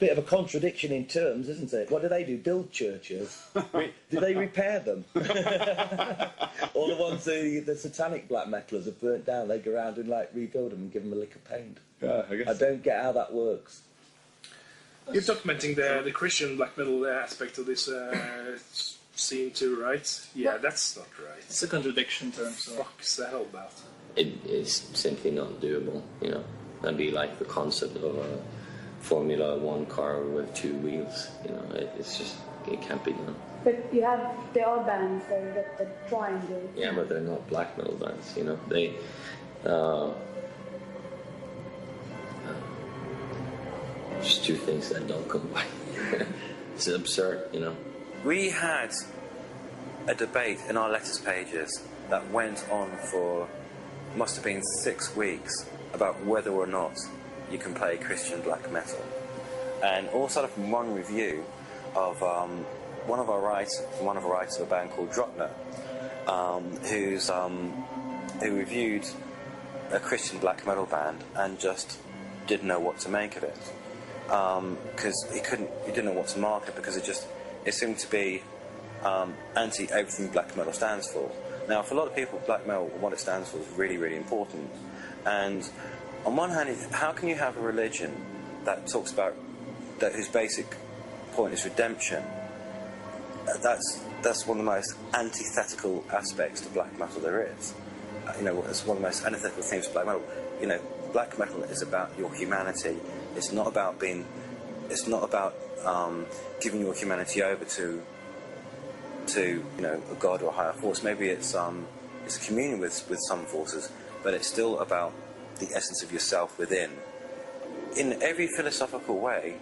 Bit of a contradiction in terms, isn't it? What do they do? Build churches? do they repair them? All the ones the, the satanic black metalers have burnt down, they go around and like rebuild them and give them a lick of paint. Yeah, I guess. I don't get how that works. You're documenting the the Christian black metal aspect of this uh, scene too, right? Yeah, that's not right. It's a contradiction in terms of. Fuck's the hell about? It it is simply not doable. You know, that'd be like the concept of a Formula One car with two wheels. You know, it, it's just it can't be done. But you have there are bands there that, that try and do. Yeah, but they're not black metal bands. You know, they. Uh, just two things that don't combine. it's absurd, you know. We had a debate in our letters pages that went on for must have been six weeks about whether or not you can play Christian black metal. And all started from one review of um, one of our writers, one of our writers of a band called Drottnar, um, who's um, who reviewed a Christian black metal band and just didn't know what to make of it because he couldn't, he didn't know what to market because it just, it seemed to be um, anti everything black metal stands for. Now, for a lot of people, black metal, what it stands for is really, really important. And on one hand, how can you have a religion that talks about that whose basic point is redemption? That's that's one of the most antithetical aspects to black metal there is. You know, it's one of the most antithetical themes of black metal. You know, black metal is about your humanity. It's not about being. It's not about um, giving your humanity over to to you know a god or a higher force. Maybe it's um, it's a communion with with some forces, but it's still about the essence of yourself within. In every philosophical way,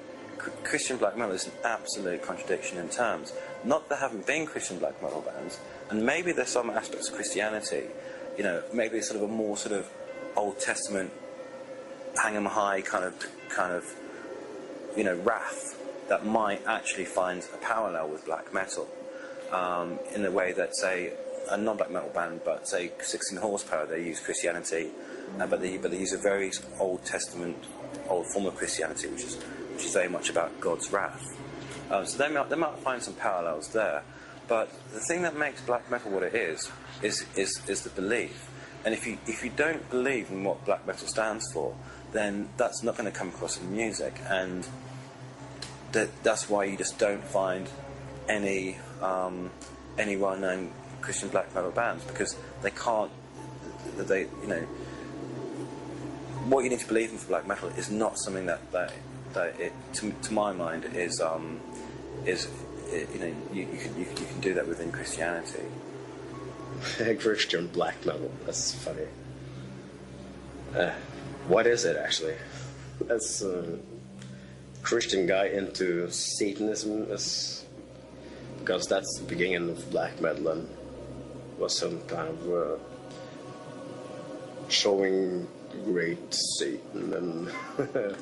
Christian black metal is an absolute contradiction in terms. Not that there haven't been Christian black metal bands, and maybe there's some aspects of Christianity. You know, maybe it's sort of a more sort of Old Testament, hang 'em high kind of kind of you know wrath that might actually find a parallel with black metal um, in a way that, say, a non-black metal band, but say 16 horsepower, they use Christianity, uh, but they but they use a very Old Testament, old form of Christianity, which is which is very much about God's wrath. Um, so they might they might find some parallels there, but the thing that makes black metal what it is is is is the belief. And if you if you don't believe in what black metal stands for, then that's not going to come across in music, and that that's why you just don't find any um, any well-known Christian black metal bands because they can't they you know what you need to believe in for black metal is not something that that, that it to, to my mind is um, is it, you know you, you, can, you, you can do that within Christianity. Christian black metal. That's funny. Uh, what is it actually? That's a Christian guy into Satanism. Is because that's the beginning of black metal and was some kind of showing great Satan and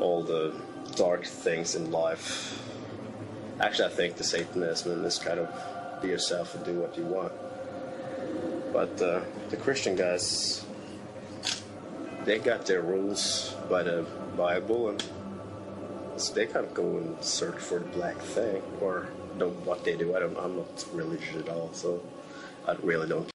all the dark things in life. Actually, I think the Satanism is kind of be yourself and do what you want. But uh, the Christian guys, they got their rules by the Bible, and so they kind of go and search for the black thing, or know what they do. I don't. I'm not religious at all, so I really don't